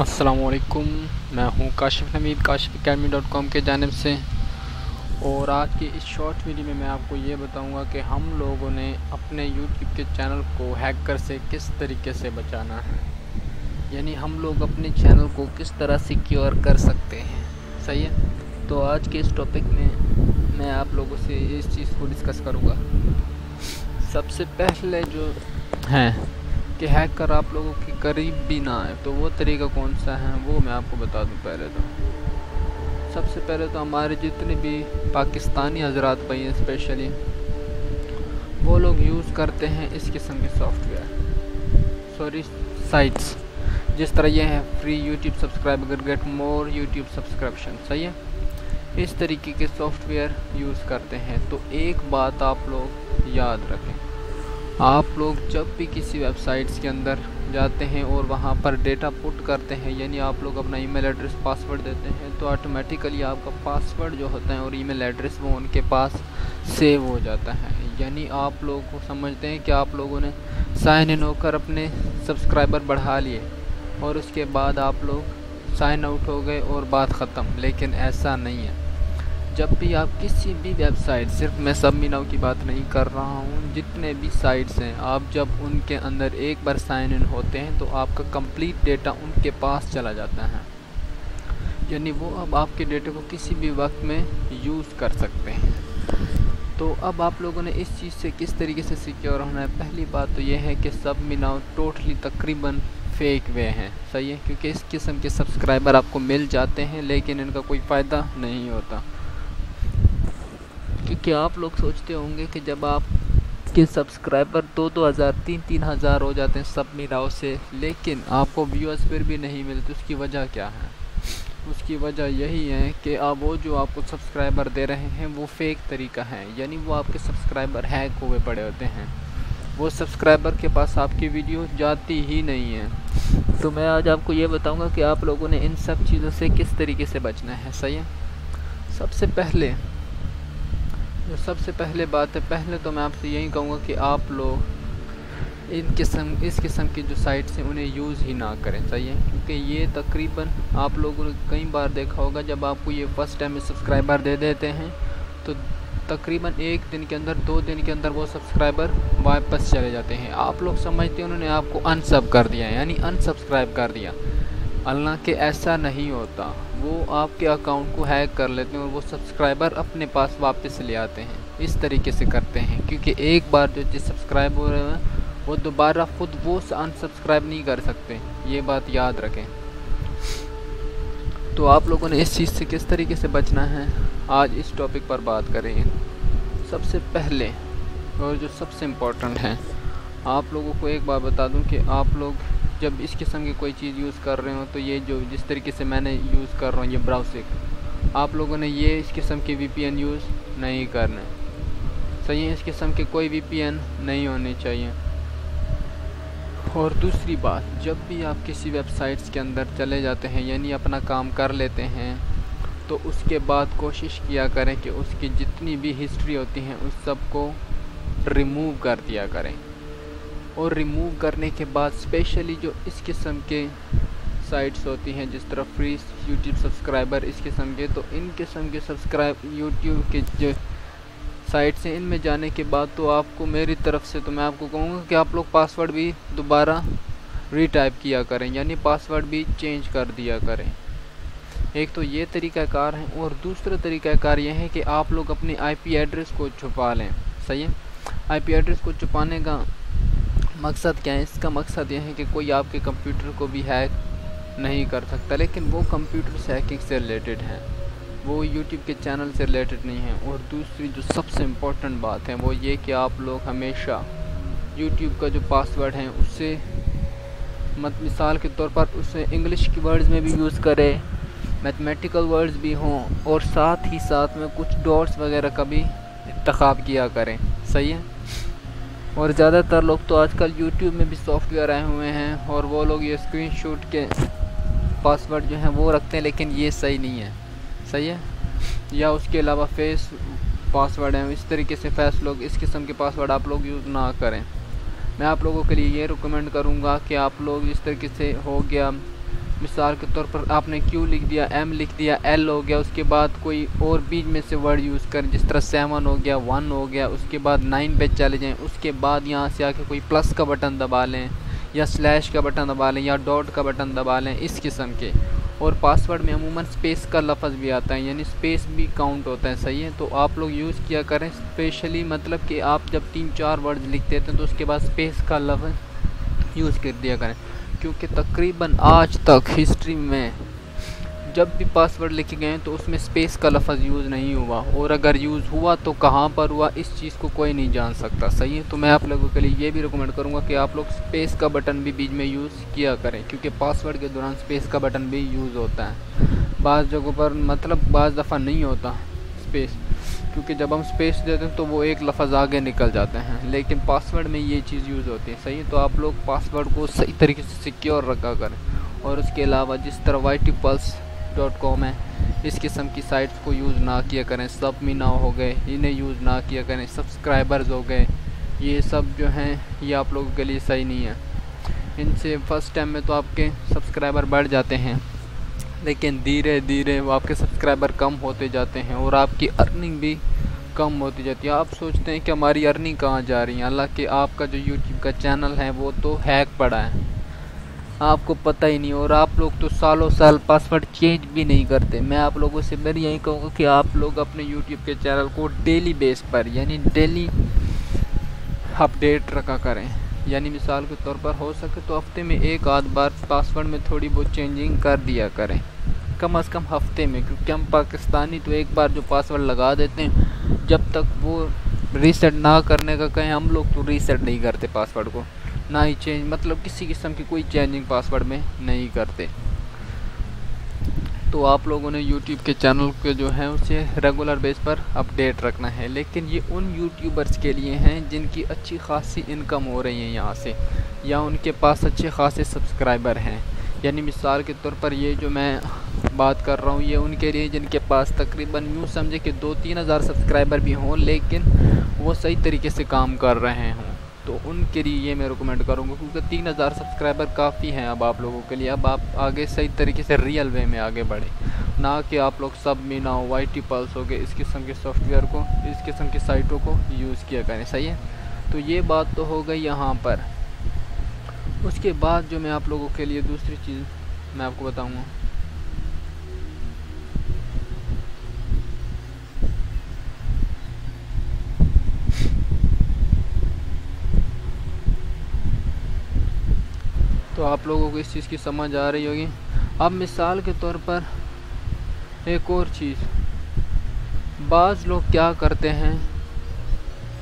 असलकुम मैं हूँ Kashif Namid, Kashif academy dot com के जानब से। और आज की इस शॉर्ट वीडियो में मैं आपको ये बताऊँगा कि हम लोगों ने अपने यूट्यूब के चैनल को हैकर से किस तरीके से बचाना है। यानी हम लोग अपने चैनल को किस तरह सिक्योर कर सकते हैं। सही है? तो आज के इस टॉपिक में मैं आप लोगों से इस चीज़ को डिस्कस करूँगा। सबसे पहले जो है। कि हैकर आप लोगों के करीब भी ना आए तो वो तरीका कौन सा है, वो मैं आपको बता दूँ पहले तो। सबसे पहले तो हमारे जितने भी पाकिस्तानी हजरात भाई हैं स्पेशली वो लोग यूज़ करते हैं इस किस्म के सॉफ्टवेयर सॉरी साइट्स जिस तरह ये है free YouTube subscriber get more YouTube subscription सही है? इस तरीके के सॉफ्टवेयर यूज़ करते हैं तो एक बात आप लोग याद रखें। आप लोग जब भी किसी वेबसाइट्स के अंदर जाते हैं और वहाँ पर डेटा पुट करते हैं, यानी आप लोग अपना ईमेल एड्रेस पासवर्ड देते हैं तो ऑटोमेटिकली आपका पासवर्ड जो होता है और ईमेल एड्रेस वो उनके पास सेव हो जाता है। यानी आप लोग को समझते हैं कि आप लोगों ने साइन इन होकर अपने सब्सक्राइबर बढ़ा लिए और उसके बाद आप लोग साइन आउट हो गए और बात ख़त्म। लेकिन ऐसा नहीं है। जब भी आप किसी भी वेबसाइट, सिर्फ़ मैं सब मीनाओं की बात नहीं कर रहा हूँ, जितने भी साइट्स हैं, आप जब उनके अंदर एक बार साइन इन होते हैं तो आपका कंप्लीट डेटा उनके पास चला जाता है। यानी वो अब आपके डेटे को किसी भी वक्त में यूज़ कर सकते हैं। तो अब आप लोगों ने इस चीज़ से किस तरीके से सिक्योर होना है? पहली बात तो यह है कि सब मीनाओ टोटली तकरीबन फेक वे हैं। सही है? क्योंकि इस किस्म के सब्सक्राइबर आपको मिल जाते हैं, लेकिन इनका कोई फ़ायदा नहीं होता। क्योंकि आप लोग सोचते होंगे कि जब आप के सब्सक्राइबर दो दो हज़ार, तीन तीन हज़ार हो जाते हैं सब मीराव से, लेकिन आपको व्यूअर्स फिर भी नहीं मिलते, उसकी वजह क्या है? उसकी वजह यही है कि आप वो जो आपको सब्सक्राइबर दे रहे हैं, वो फेक तरीका है। यानी वो आपके सब्सक्राइबर हैक हुए पड़े होते हैं। वो सब्सक्राइबर के पास आपकी वीडियो जाती ही नहीं है। तो मैं आज आपको ये बताऊँगा कि आप लोगों ने इन सब चीज़ों से किस तरीके से बचना है, सही है? सबसे पहले जो सबसे पहले बात है, पहले तो मैं आपसे यही कहूँगा कि आप लोग इन किस्म, इस किस्म की जो साइट्स हैं उन्हें यूज़ ही ना करें है? क्योंकि ये तकरीबन आप लोगों ने कई बार देखा होगा, जब आपको ये फ़र्स्ट टाइम सब्सक्राइबर दे देते हैं तो तकरीबन एक दिन के अंदर, दो दिन के अंदर वो सब्सक्राइबर वापस चले जाते हैं। आप लोग समझते हैं, उन्होंने आपको अनसब कर दिया यानी अनसब्सक्राइब कर दिया। अल्लाह के ऐसा नहीं होता। वो आपके अकाउंट को हैक कर लेते हैं और वो सब्सक्राइबर अपने पास वापस ले आते हैं। इस तरीके से करते हैं, क्योंकि एक बार जो चीज़ सब्सक्राइब हो रहे हैं, वो दोबारा ख़ुद वो अनसब्सक्राइब नहीं कर सकते। ये बात याद रखें। तो आप लोगों ने इस चीज़ से किस तरीके से बचना है? आज इस टॉपिक पर बात करेंगे। सबसे पहले और जो सबसे इम्पोर्टेंट है, आप लोगों को एक बात बता दूँ कि आप लोग जब इस किस्म की कोई चीज़ यूज़ कर रहे हो तो ये जो जिस तरीके से मैंने यूज़ कर रहा हूँ, ये ब्राउसिक आप लोगों ने ये इस किस्म के वीपीएन यूज़ नहीं करने। सही है, इस किस्म के कोई वीपीएन नहीं होने चाहिए। और दूसरी बात, जब भी आप किसी वेबसाइट्स के अंदर चले जाते हैं, यानी अपना काम कर लेते हैं तो उसके बाद कोशिश किया करें कि उसकी जितनी भी हिस्ट्री होती हैं, उस सबको रिमूव कर दिया करें। और रिमूव करने के बाद स्पेशली जो इस किस्म के साइट्स होती हैं, जिस तरह फ्री यूट्यूब सब्सक्राइबर इस किस्म के तो इन किस्म के सब्सक्राइब यूट्यूब के जो साइट्स हैं, इनमें जाने के बाद तो आपको मेरी तरफ़ से तो मैं आपको कहूँगा कि आप लोग पासवर्ड भी दोबारा रीटाइप किया करें, यानी पासवर्ड भी चेंज कर दिया करें। एक तो ये तरीक़ाकार है और दूसरा तरीक़ाकार यह है कि आप लोग अपनी आईपी एड्रेस को छुपा लें। सही है? आईपी एड्रेस को छुपाने का मकसद क्या है? इसका मकसद यह है कि कोई आपके कंप्यूटर को भी हैक नहीं कर सकता, लेकिन वो कंप्यूटर से हैकिंग से रिलेटेड है। वो यूट्यूब के चैनल से रिलेटेड नहीं है। और दूसरी जो सबसे इम्पोर्टेंट बात है, वो ये कि आप लोग हमेशा यूट्यूब का जो पासवर्ड है उससे मत, मिसाल के तौर पर उसे इंग्लिश की वर्ड्स में भी यूज़ करें मैथमेटिकल वर्ड्स भी हों, और साथ ही साथ में कुछ डॉट्स वगैरह का भी इंतखब किया करें। सही है? और ज़्यादातर लोग तो आजकल यूट्यूब में भी सॉफ्टवेयर आए हुए हैं और वो लोग ये स्क्रीनशॉट के पासवर्ड जो हैं वो रखते हैं, लेकिन ये सही नहीं है। सही है? या उसके अलावा फेस पासवर्ड हैं, इस तरीके से फेस लोग, इस किस्म के पासवर्ड आप लोग यूज़ ना करें। मैं आप लोगों के लिए ये रिकमेंड करूँगा कि आप लोग इस तरीके से हो गया मिसाल के तौर पर आपने क्यू लिख दिया एम लिख दिया एल हो गया, उसके बाद कोई और बीच में से वर्ड यूज़ करें, जिस तरह सेवन हो गया वन हो गया, उसके बाद नाइन पे चले जाएँ, उसके बाद यहाँ से आके कोई प्लस का बटन दबा लें, या स्लैश का बटन दबा लें, या डॉट का बटन दबा लें, इस किस्म के। और पासवर्ड में अमूमन स्पेस का लफज भी आता है, यानी स्पेस भी काउंट होता है, सही है? तो आप लोग यूज़ किया करें स्पेशली मतलब कि आप जब तीन चार वर्ड लिख देते हैं तो उसके बाद स्पेस का लफज यूज़ कर दिया करें। क्योंकि तकरीबन आज तक हिस्ट्री में जब भी पासवर्ड लिखे गए तो उसमें स्पेस का लफज यूज़ नहीं हुआ। और अगर यूज़ हुआ तो कहाँ पर हुआ, इस चीज़ को कोई नहीं जान सकता। सही है? तो मैं आप लोगों के लिए ये भी रिकमेंड करूँगा कि आप लोग स्पेस का बटन भी बीच में यूज़ किया करें, क्योंकि पासवर्ड के दौरान स्पेस का बटन भी यूज़ होता है। बाज़ जगहों पर मतलब बाज़ दफ़ा नहीं होता। स्पेस क्योंकि जब हम स्पेस देते हैं तो वो एक लफज आगे निकल जाते हैं। लेकिन पासवर्ड में ये चीज़ यूज़ होती है, सही? तो आप लोग पासवर्ड को सही तरीके से सिक्योर रखा करें। और उसके अलावा जिस तरह वाई पल्स डॉट कॉम है, इस किस्म की साइट्स को यूज़ ना किया करें। सब मीना हो गए, इन्हें यूज़ ना किया करें। सब्सक्राइबर्स हो गए, ये सब जो हैं, ये आप लोगों के लिए सही नहीं है। इनसे फ़र्स्ट टाइम में तो आपके सब्सक्राइबर बढ़ जाते हैं। लेकिन धीरे धीरे वो आपके सब्सक्राइबर कम होते जाते हैं और आपकी अर्निंग भी कम होती जाती है। आप सोचते हैं कि हमारी अर्निंग कहाँ जा रही है? हालाँकि आपका जो यूट्यूब का चैनल है, वो तो हैक पड़ा है। आपको पता ही नहीं और आप लोग तो सालों साल पासवर्ड चेंज भी नहीं करते। मैं आप लोगों से मेरी यही कहूँगा कि आप लोग अपने यूट्यूब के चैनल को डेली बेस पर, यानी डेली अपडेट रखा करें। यानी मिसाल के तौर पर हो सके तो हफ़्ते में एक आध बार पासवर्ड में थोड़ी बहुत चेंजिंग कर दिया करें। कम अज़ कम हफ़्ते में, क्योंकि हम पाकिस्तानी तो एक बार जो पासवर्ड लगा देते हैं, जब तक वो रीसेट ना करने का कहें, हम लोग तो रीसेट नहीं करते पासवर्ड को। ना ही चेंज मतलब किसी किस्म की कोई चेंजिंग पासवर्ड में नहीं करते। तो आप लोगों ने यूट्यूब के चैनल के जो है, उसे रेगुलर बेस पर अपडेट रखना है। लेकिन ये उन यूट्यूबर्स के लिए हैं, जिनकी अच्छी खासी इनकम हो रही है यहाँ से, या उनके पास अच्छे खासे सब्सक्राइबर हैं। यानी मिसाल के तौर पर ये जो मैं बात कर रहा हूँ, ये उनके लिए जिनके पास तकरीबन यूँ समझे कि दो तीन हज़ार सब्सक्राइबर भी हों, लेकिन वो सही तरीके से काम कर रहे हों। तो उनके लिए ये मैं रिकमेंड करूँगा, क्योंकि तीन हज़ार सब्सक्राइबर काफ़ी हैं अब आप लोगों के लिए। अब आप आगे सही तरीके से रियल वे में आगे बढ़ें। ना कि आप लोग सब मीना हो वाई टी पल्स हो गए, इस किस्म के सॉफ्टवेयर को, इस किस्म की साइटों को यूज़ किया करें, सही है? तो ये बात तो हो गई यहाँ पर। उसके बाद जो मैं आप लोगों के लिए दूसरी चीज़ मैं आपको बताऊँगा। तो आप लोगों को इस चीज़ की समझ आ रही होगी। अब मिसाल के तौर पर एक और चीज़। बाज़ लोग क्या करते हैं?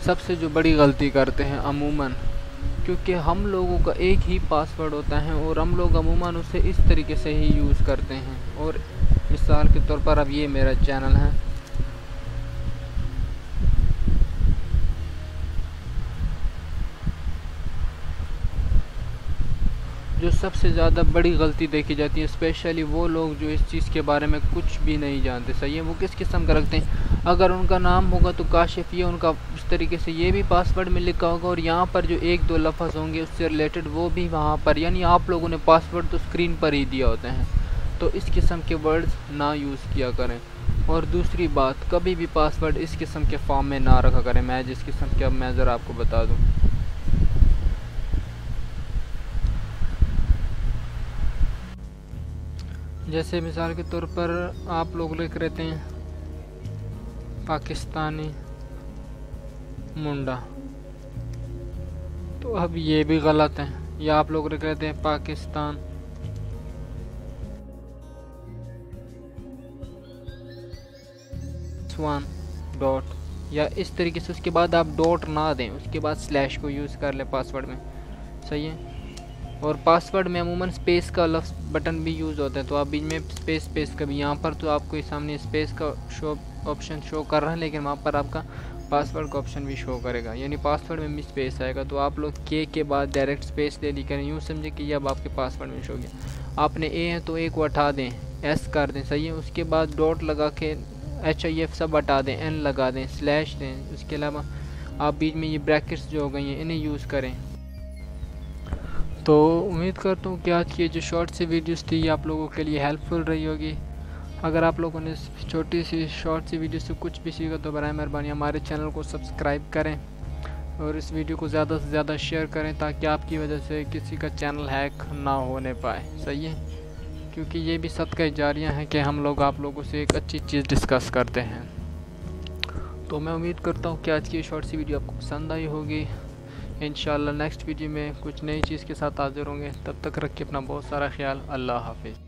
सबसे जो बड़ी गलती करते हैं अमूमन, क्योंकि हम लोगों का एक ही पासवर्ड होता है और हम लोग अमूमन उसे इस तरीके से ही यूज़ करते हैं। और मिसाल के तौर पर अब ये मेरा चैनल है जो सबसे ज़्यादा बड़ी गलती देखी जाती है स्पेशली वो लोग जो इस चीज़ के बारे में कुछ भी नहीं जानते। सही है? वो किस किस्म का रखते हैं? अगर उनका नाम होगा तो काशिफ, ये उनका उस तरीके से ये भी पासवर्ड में लिखा होगा और यहाँ पर जो एक दो लफज होंगे उससे रिलेटेड वो भी वहाँ पर, यानी आप लोगों ने पासवर्ड तो स्क्रीन पर ही दिया होते हैं। तो इस किस्म के वर्ड्स ना यूज़ किया करें। और दूसरी बात, कभी भी पासवर्ड इस किस्म के फॉर्म में ना रखा करें। मैं जिस किस्म के, अब मैं ज़रा आपको बता दूँ। जैसे मिसाल के तौर पर आप लोग लिख रहते हैं पाकिस्तानी मुंडा। तो अब ये भी गलत है। या आप लोग लिख रहते हैं पाकिस्तान। स्वान डॉट या इस तरीके से उसके बाद आप डॉट ना दें, उसके बाद स्लैश को यूज़ कर लें पासवर्ड में। सही है? और पासवर्ड में अमूमन स्पेस का लफ्स बटन भी यूज़ होता है तो आप बीच में स्पेस स्पेस का भी यहाँ पर तो आपको सामने स्पेस का शो ऑप्शन शो कर रहा है, लेकिन वहाँ पर आपका पासवर्ड का ऑप्शन भी शो करेगा। यानी पासवर्ड में भी स्पेस आएगा तो आप लोग के के बाद डायरेक्ट स्पेस दे दी करें। यूँ समझे कि अब आपके पासवर्ड में शो गया। आपने ए है तो ए को हटा दें एस कर दें, सही है। उसके बाद डॉट लगा के एच आई एफ़ सब हटा दें एन लगा दें स्लैश दें। उसके अलावा आप बीच में ये ब्रैकेट्स जो हो गई हैं, इन्हें यूज़ करें। तो उम्मीद करता हूँ कि आज की जो शॉर्ट सी वीडियोस थी, ये आप लोगों के लिए हेल्पफुल रही होगी। अगर आप लोगों ने छोटी सी शॉर्ट सी वीडियो से कुछ भी सीखा तो बर मेहरबानी। हमारे चैनल को सब्सक्राइब करें और इस वीडियो को ज़्यादा से ज़्यादा शेयर करें, ताकि आपकी वजह से किसी का चैनल हैक ना होने पाए। सही है? क्योंकि ये भी सदका जारियाँ हैं कि हम लोग आप लोगों से एक अच्छी चीज़ डिस्कस करते हैं। तो मैं उम्मीद करता हूँ कि आज की शॉर्ट सी वीडियो आपको पसंद आई होगी। इन नेक्स्ट वीडियो में कुछ नई चीज़ के साथ हाजिर होंगे। तब तक रखिए अपना बहुत सारा ख्याल। अल्लाह हाफिज़।